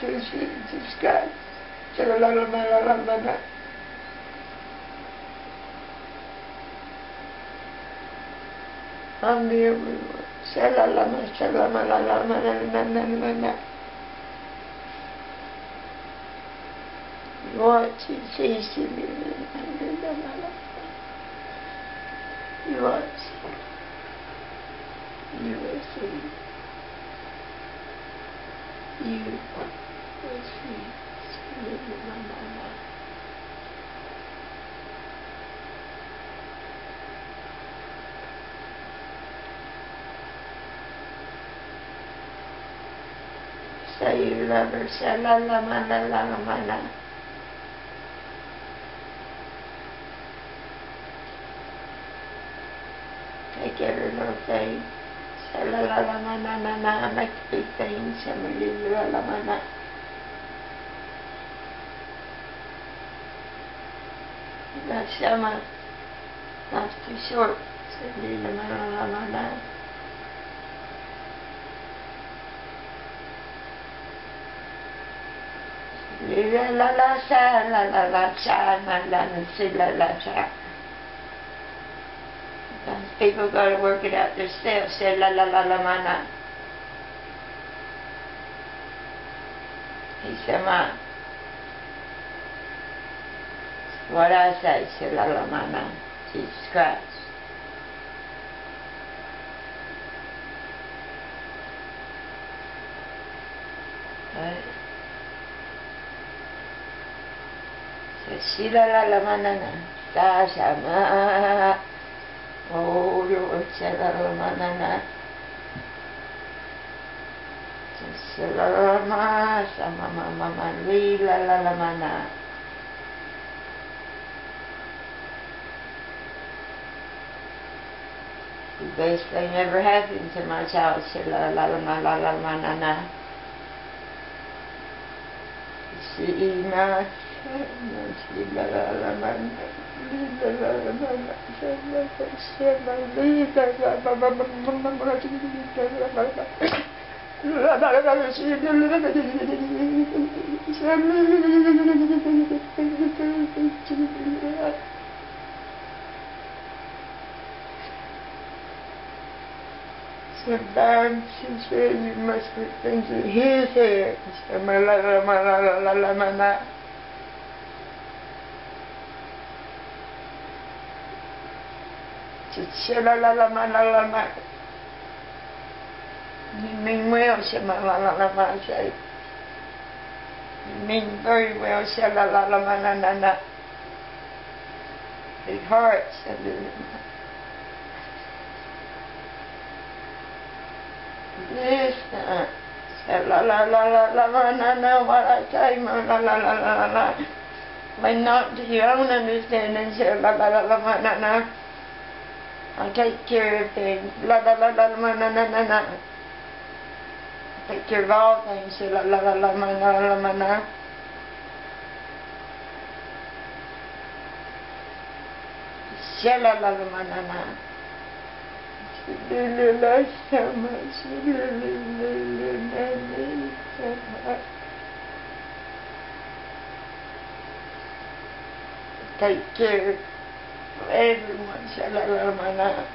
Jai Shri Jishka, Jagalalamalalambana. Ambi everyone. Shalalama, Shalalama, Nananana. Watch it, Jai Shri Nananana. Watch. You are free. You. Say you love her. Say la la ma la la la ma la. Take every little thing. Sha la la la ma na na na. Make big things. Say la la la ma na. That summer, life's too short. Say la la la la la la. La la la sa la la la sa la la la si la la sa. Sometimes people got to work it out themselves. Say la la la la mana. He said, Ma what I say, Silolo Mama, Jesus Christ. Right? So Silolo Manana, Dasama, Oh Lord, she Silolo Manana, Silolo Mama, Sama Mama, Lila Lalamana. basically never happened to my child. She la la la la la la la na na. She ma she la la la la la with bad sincerity must be into his You Mean well, shalalalalalama, say. Mean very well, shalalalalalama. It hurts. Uh, said la la la la la ma na na what I say, la la la la la la. When not to your own understanding, said la la la la ma na na. I take care of things. La la la la la na na na. I take care of all things. Say la la la la la. Say la la la la said la la la la. Said la de oh, la llama sobre el. Take care of everyone. Shalala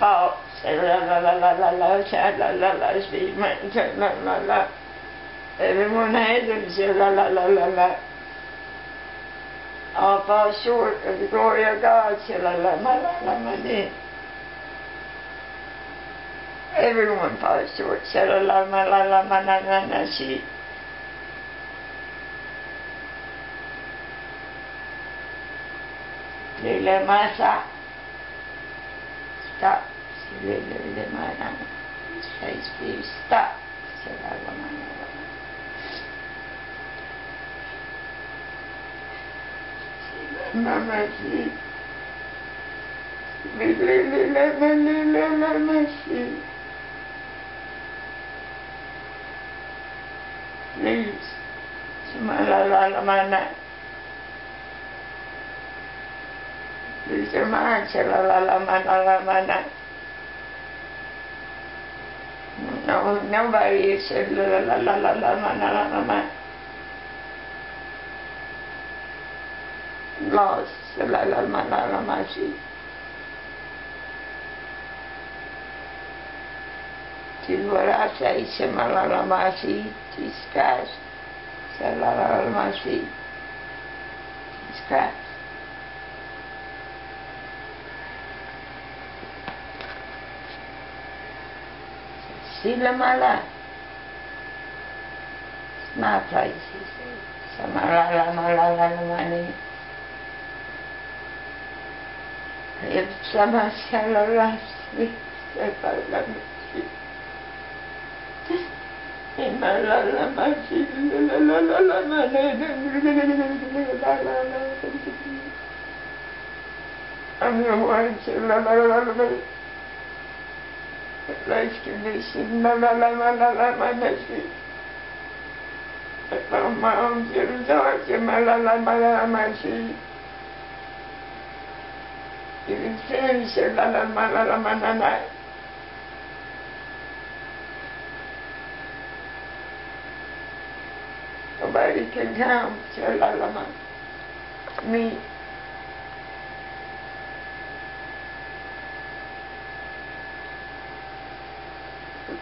Oh, shalala shalala shalala Everyone has them. Shalala I'll fall short of the glory of God shall I lay my life on my neck. Everyone falls short. Shall I lay my Stop! on my neck? Na, na, she. Lele masa. Stop. Lele masa. Please, please, stop. Shall I lay my see. Please. Please. Malalamana. Please, man, Malalamana. No, nobody said la la la la la la la la la laws של הלמה שהיא. תתברך שהשם על הרמה שהיא תזכש, של הרמה שהיא תזכש. תשי למעלה. מה אתה אישי? שמרה למה למה למה אני masi, lalalala I'm the one to la la la la la life condition, la la la la la la la la she. I found my own resort in my la la la la la Even Sam said la la la la la la la la. Nobody can come to la la la. Me.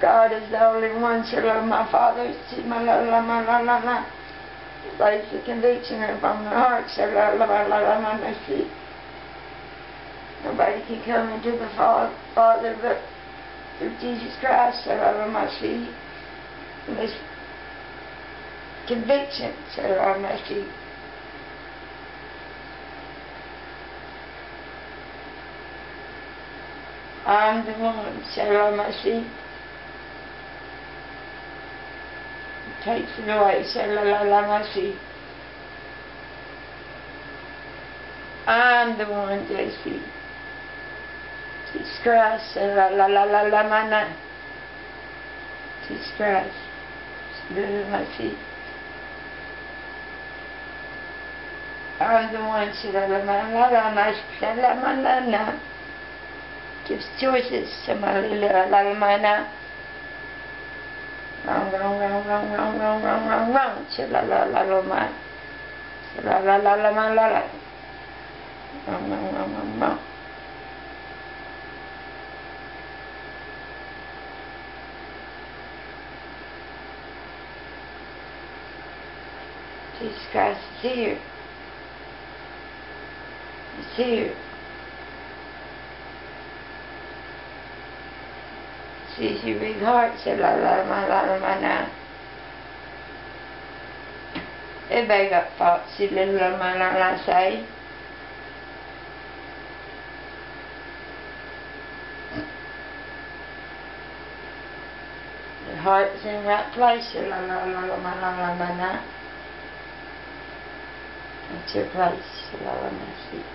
God is the only one love my Father. See my la la la la la la. Like the conviction from the heart. So la la la la la la la see. Nobody can come into the Father but through Jesus Christ. So la la see. And this conviction. So la la see. I'm the one. So la la see. takes it away. La la la see. I'm the one, JC. Say la la la la la ma na. Jesus Christ. Say la la see. I'm the one. Say la la la la la. Say la ma na na. Gives choices. Say la la la la ma na. Wrong, wrong, wrong, wrong, wrong, wrong, wrong, wrong, wrong. La la la la ma. La la la la ma la la. Wrong, wrong, wrong, wrong, wrong. Christ is here. He's here. sees your big heart, said la la ma la la ma na. Everybody got faults, see little la ma la la say. Your heart's in the right place, said la la la la ma la la integrals nawa na hii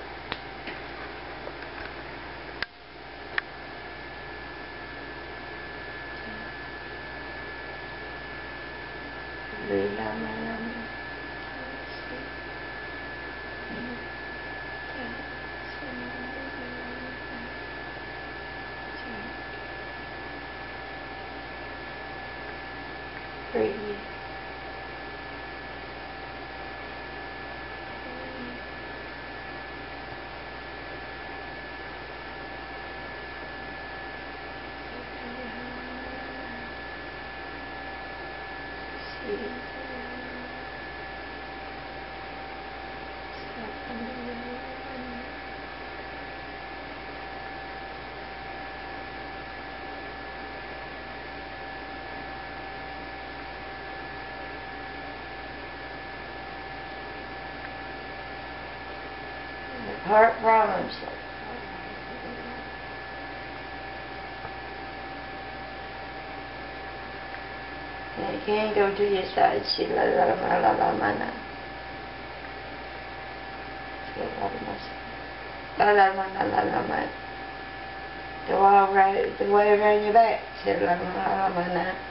Right here. Heart problems. And you can go to your side. She la la la la la la la. La la la la la. The wall right, the way around your back. She la la la la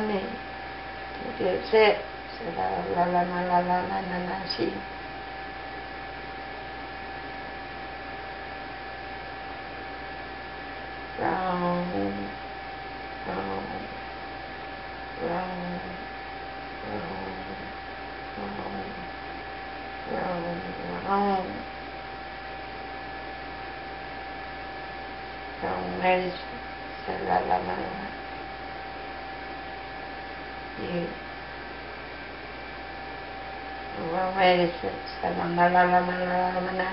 la la. La la la la la. La la la la la. She. Wrong. Wrong. Wrong. Wrong. Wrong. Wrong. Wrong. Wrong medicine. Say la la la la where is it? Salamalalamalalamana.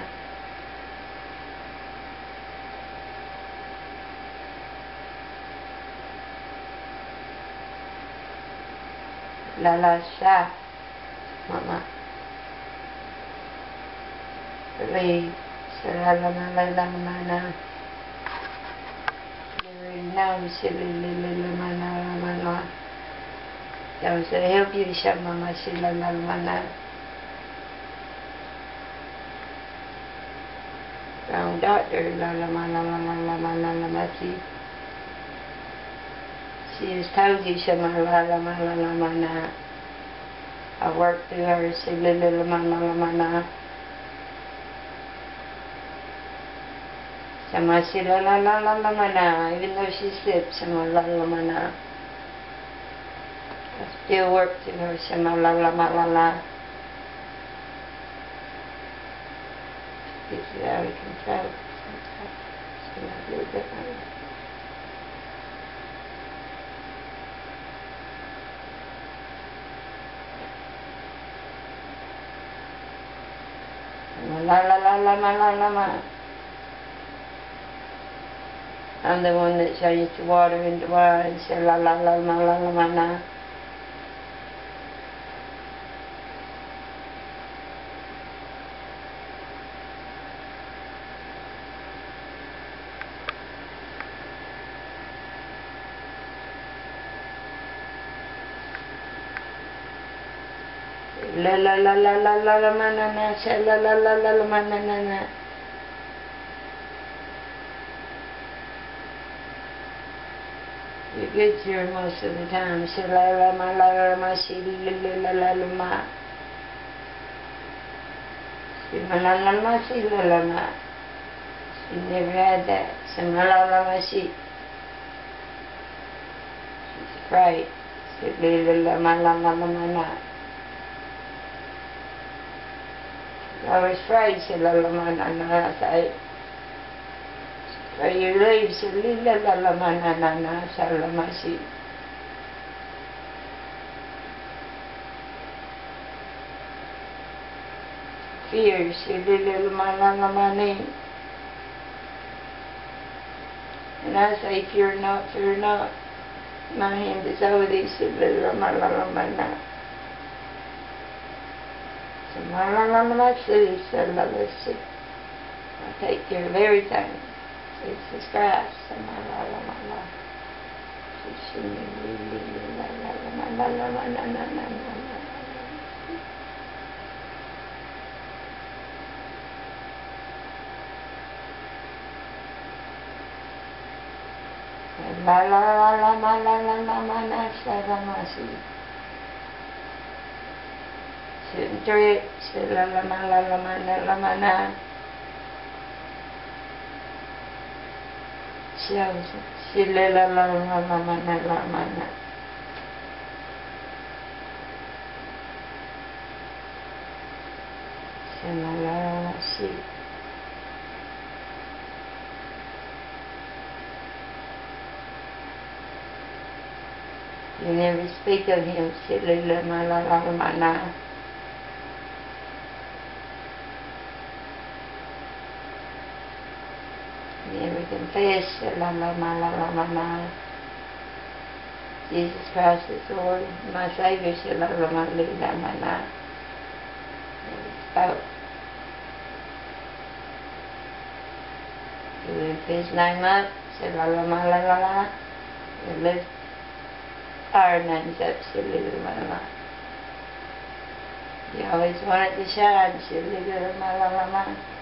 Lalasha Mama. Three Salamalalamana. Your name, Shivililamalalamana. 여기서 비리시 엄마마 신랑날 만나 Brown doctor, la la ma la la la la ma la la ma si. She is Togi Shama la la ma la la ma na. I worked through her, she la la la ma la la ma na. Shama she la la la la la ma na, even though she slipped, Shama la la ma na still work devotion, la la la la la la. This is how we can tell. It's going to be a good one. La la la la la la la la. I'm the one that shall use the water into wine and say la la la la la la la. la. La la la la la la la ma na na sha la la la la la ma na na na. You're good here most of the time. Sha la la ma la la ma shi la la la la la ma. She ma la la ma shi la la ma. She never had that. She ma la la ma shi. She's right. La la la ma la la la ma na. I was afraid sila laman so you leave sila laman anasay lamasi. Fear sila laman anamani. And I say, fear not, fear not. Mahim bisawa di sila laman anamani la la la la la la la la la see, said la la see. I take care of everything. Jesus Christ, so la la la la la. She me me me me la la la la la la la la la la la. La la la la la la la la la la la la la see do it, la la ma la la ma na la ma na. She she la la la la la ma na la ma na. She la la she. You never speak of him, she la la ma la la ma na. confess la la la la la la. Jesus Christ is Lord, my Savior, shall la la my, la la la. life. It's lift His name up, shall I love my, love, la la. lift our names up. You always wanted to shine, shall la la la la.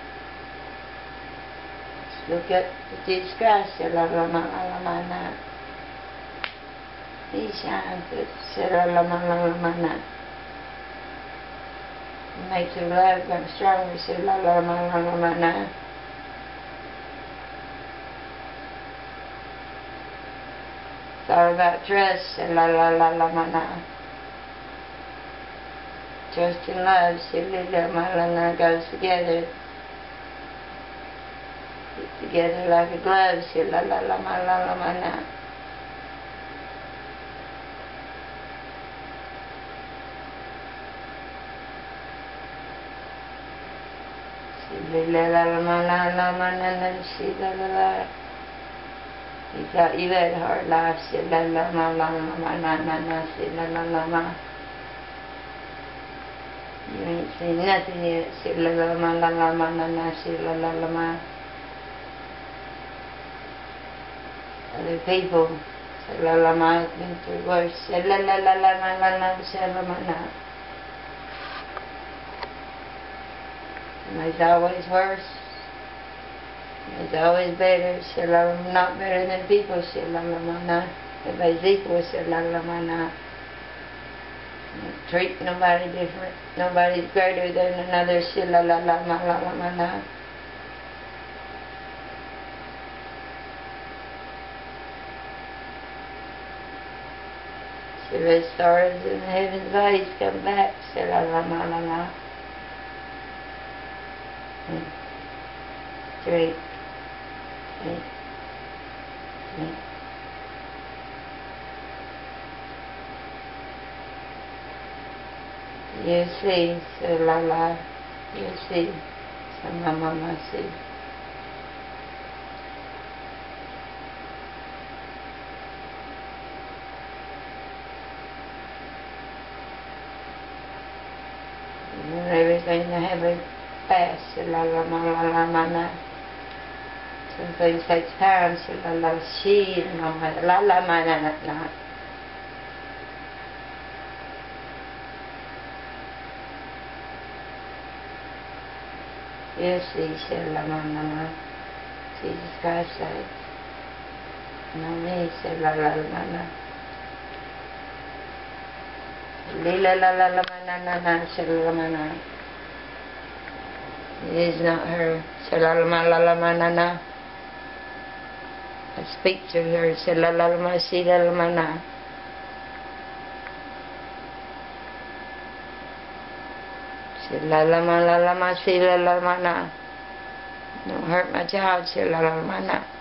Look at the disgracia, la lama, la lama, na. Ishanka, sera lama, la lama, na. Make your love come stronger, sera lama, la lama, na. It's all about trust, la la la lama, na. Trust and love, sera lama, la lama, goes together together like a glove, say la la la ma la la ma na. Say la la la ma la la ma na na, si la la la. You got you had hard life, say la la ma la la ma na na na, si la la la ma. You ain't seen nothing yet, say la la ma la la ma na na, si la la la ma. the people. Salalama has been through worse. Salalalalalalamana. And it's always worse. It's always better. Salam not better than people. Salalamana. Everybody's equal. Salalamana. Treat nobody different. Nobody's greater than another. Salalalamana. The stars in the heaven's eyes come back. Shalom, Three. Three. Three. You see, so la la, you see, so mama ma see. In heaven fast, la la la la la la la. Some things take time, la la she, la la la la la la la. Yes, he said la la la la. Jesus Christ said, no me, la la la la. Lila la la la la la la, said la la la. It is not her. Salalama lalama nana. I speak to her. Salalama silalama na. Salalama lalama silalama na. Don't hurt my child. Salalama na.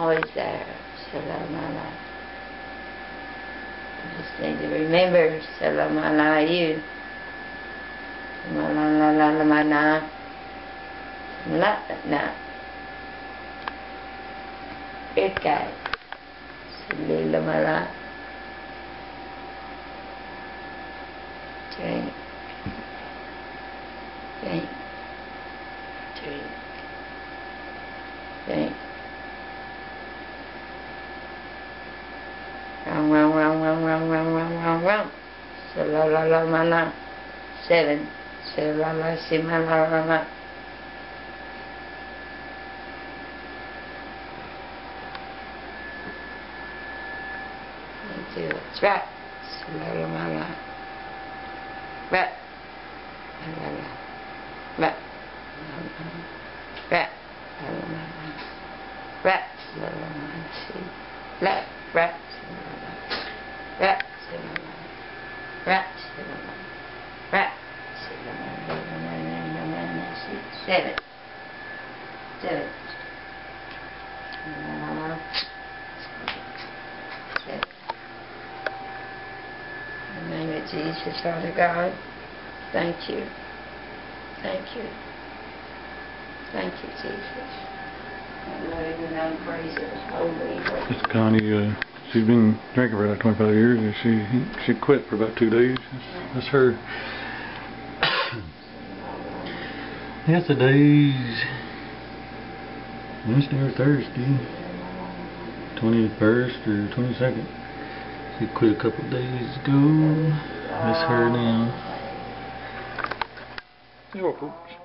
Always there. Salam Allah. You just need to remember Salam Allah you. Malalamana. Not na. Good guy. Salilamala. Drink. Drink. La la la la la. Seven. So la la si ma la la la. Two. It's right. So la la la la. Right. La la la. Right. Right. La la la la. Right. La la la. See. Left. Right. Right. Right. Seven. Seven. Jesus, Father God, thank you. Thank you. Thank you, Jesus. I love you and I praise you. Holy, Connie, uh, she's been drinking for like 25 years, and she she quit for about two days. That's, that's her. Yesterday's Wednesday or Thursday, 21st or 22nd. She quit a couple days ago. That's her now. You're folks.